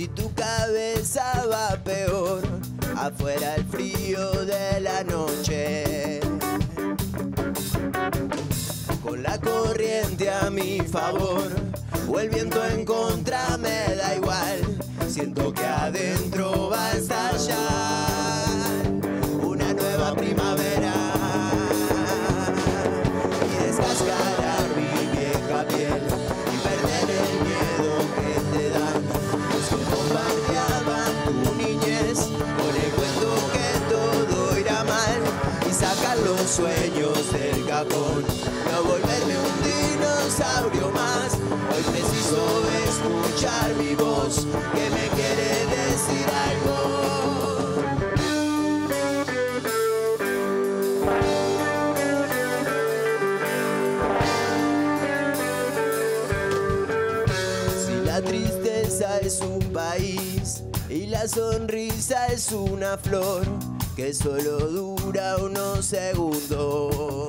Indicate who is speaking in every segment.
Speaker 1: Si tu cabeza va peor, afuera el frío de la noche. Con la corriente a mi favor, o el viento en contra me da igual. Siento que adentro va a estallar niñez con el cuento que todo irá mal y sacar los sueños del cajón. No volverme un dinosaurio más. Hoy preciso escuchar mi voz que me quiere tristeza es un país y la sonrisa es una flor que solo dura unos segundos.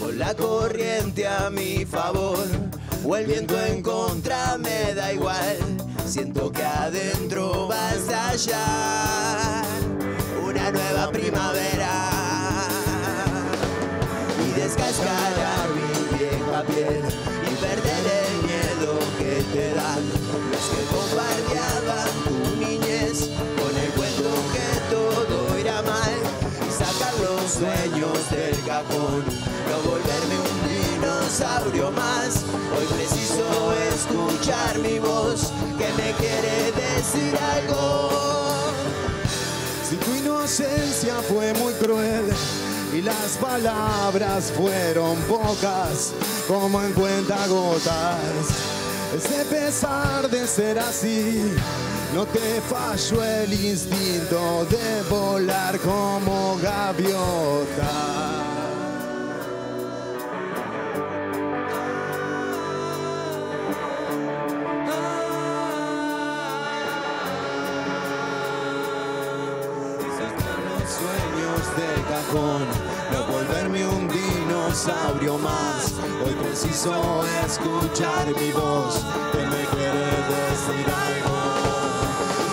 Speaker 1: Con la corriente a mi favor o el viento en contra me da igual. Siento que adentro va a estallar una nueva primavera los que bombardeaban tu niñez. Con el cuento que todo irá mal y sacar los sueños del cajón. No volverme un dinosaurio más. Hoy preciso escuchar mi voz que me quiere decir algo.
Speaker 2: Si tu inocencia fue muy cruel y las palabras fueron pocas como en cuentagotas, ese pesar de ser así, no te falló el instinto de volar como gaviota.
Speaker 1: Los sueños del cajón, no volverme un dinosaurio más. Hoy preciso escuchar mi voz que me quiere decir algo.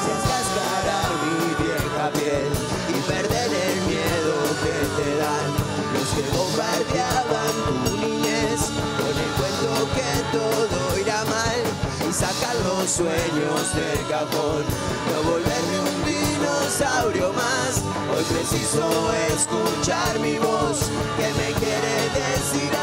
Speaker 1: Si descascarar mi vieja piel y perder el miedo que te dan los que bombardeaban tu niñez con el cuento que todo irá mal y sacar los sueños del cajón, no volverme un dinosaurio más. Hoy preciso escuchar mi voz que me quiere decir algo.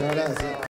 Speaker 2: ありがう。